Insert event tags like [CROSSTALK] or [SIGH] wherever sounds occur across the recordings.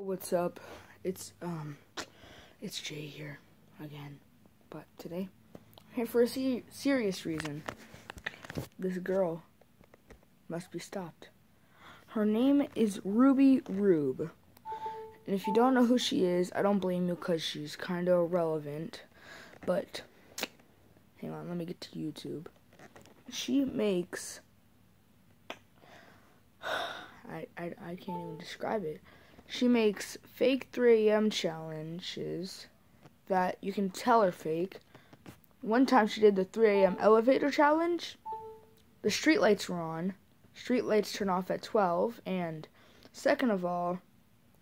What's up? It's um, it's Jay here again, but today I'm here for a se- serious reason. This girl must be stopped. Her name is Ruby Rube, and if you don't know who she is, I don't blame you because she's kind of irrelevant. But hang on, let me get to YouTube. She makes [SIGHS] I, I, I can't even describe it. She makes fake 3 a.m. challenges that you can tell are fake. One time she did the 3 a.m. elevator challenge. The streetlights were on. Streetlights turn off at 12. And second of all,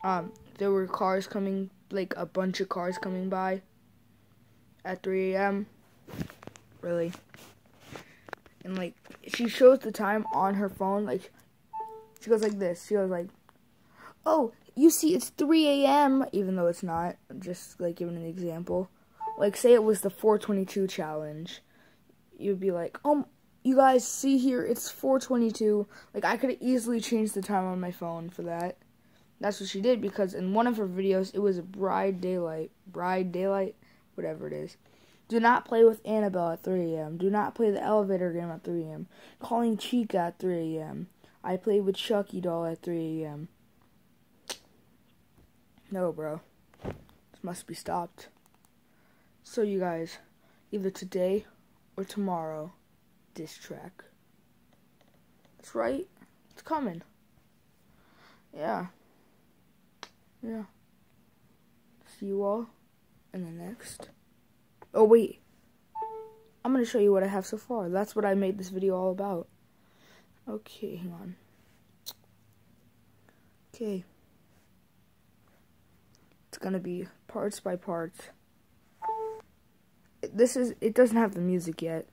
um, there were cars coming, like a bunch of cars coming by at 3 a.m. Really. And like, she shows the time on her phone. Like, she goes like this. She goes like, "Oh, you see, it's 3 a.m." Even though it's not. Just like giving an example. Like, say it was the 422 challenge. You'd be like, "Oh, you guys see here, it's 422." Like, I could easily change the time on my phone for that. That's what she did because in one of her videos, it was bride daylight, bride daylight, whatever it is. Do not play with Annabelle at 3 a.m. Do not play the elevator game at 3 a.m. Calling Chica at 3 a.m. I played with Chucky doll at 3 a.m. No, bro. This must be stopped. So, you guys, either today or tomorrow, this track. That's right. It's coming. Yeah. Yeah. See you all in the next. Oh, wait. I'm going to show you what I have so far. That's what I made this video all about. Okay, hang on. Okay. It's gonna be parts by parts. This is, it doesn't have the music yet.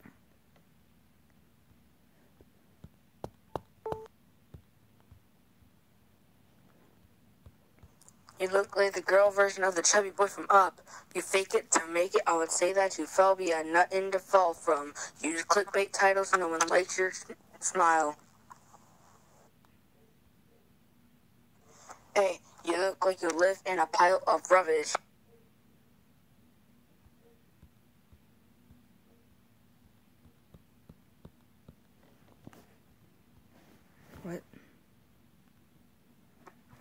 You look like the girl version of the chubby boy from Up. You fake it to make it. I would say that you fell be a nothing to fall from. You use clickbait titles, no one likes your smile. Hey, you look like you live in a pile of rubbish. What?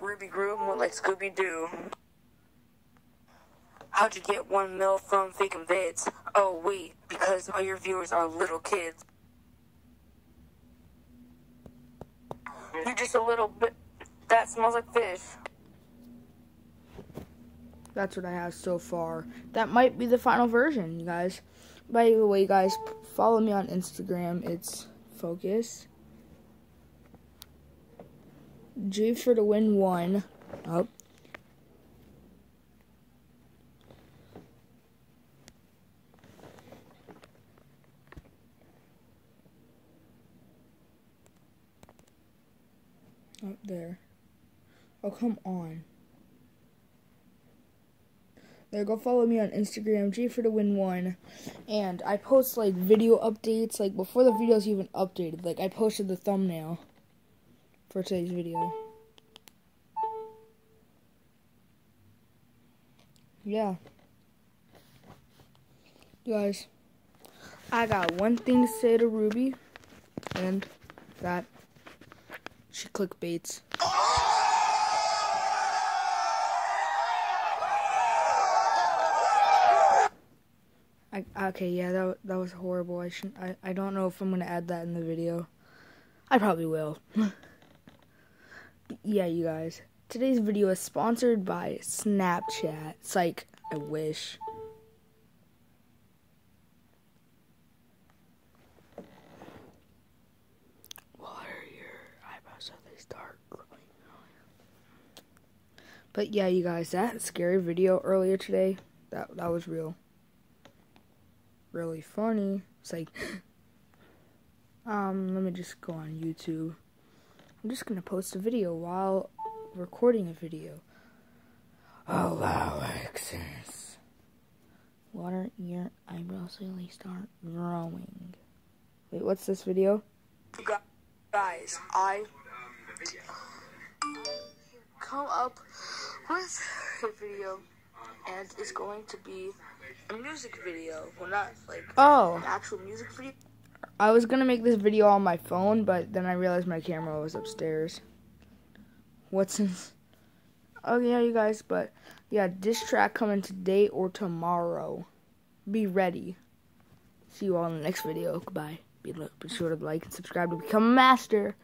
Ruby grew more like Scooby Doo. How'd you get one mil from faking vids? Oh, wait, because all your viewers are little kids. You're just a little bit. That smells like fish. That's what I have so far. That might be the final version, you guys. By the way, guys, follow me on Instagram. It's Focus. G for the win one. Up. Up there. Oh, come on. There, go follow me on Instagram, G for the win one. And I post like video updates, like before the video's even updated. Like I posted the thumbnail for today's video. Yeah. You guys, I got one thing to say to Ruby, and that she clickbaits. I, okay, yeah, that that was horrible. I should I, I don't know if I'm gonna add that in the video. I probably will. [LAUGHS] yeah, you guys. Today's video is sponsored by Snapchat. It's like I wish. Your eyebrows? Are they dark? But yeah, you guys, that scary video earlier today, that that was real really funny. It's like, [GASPS] um, let me just go on YouTube. I'm just gonna post a video while recording a video. Allow access. Water your eyebrows really start growing. Wait, what's this video? Guys, I come up with a video, and it's going to be a music video. Well, not like Oh, an actual music video. I was gonna make this video on my phone, but then I realized my camera was upstairs. What's in? [LAUGHS] Oh yeah, you guys, but yeah, diss track coming today or tomorrow. Be ready. See you all in the next video. Goodbye. Be, be sure to like and subscribe to become a master.